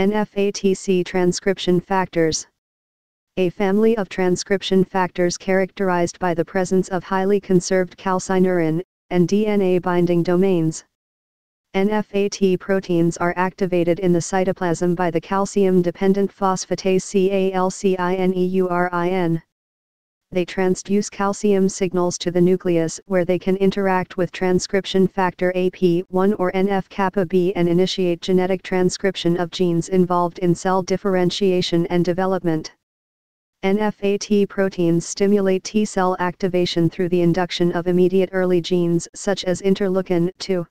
NFATC transcription factors. A family of transcription factors characterized by the presence of highly conserved calcineurin and DNA binding domains. NFAT proteins are activated in the cytoplasm by the calcium-dependent phosphatase CALCINEURIN. They transduce calcium signals to the nucleus where they can interact with transcription factor AP1 or NF-kappa B and initiate genetic transcription of genes involved in cell differentiation and development. NFAT proteins stimulate T cell activation through the induction of immediate early genes such as interleukin 2.